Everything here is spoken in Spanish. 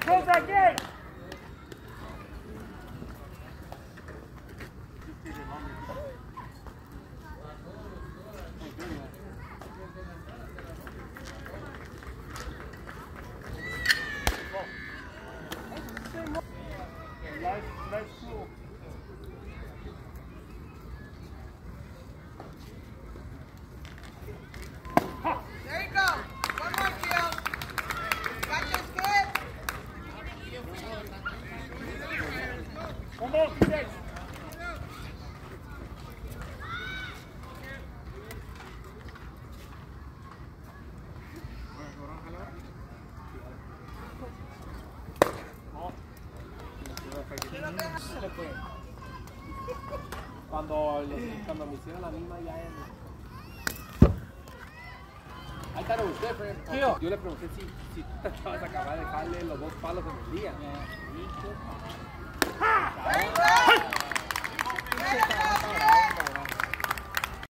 close that gate. Cuando, los- cuando me hicieron la misma ya en... Thought it was different. Yo le pregunté si, si te acabas de acabar de dejarle los dos palos en el día.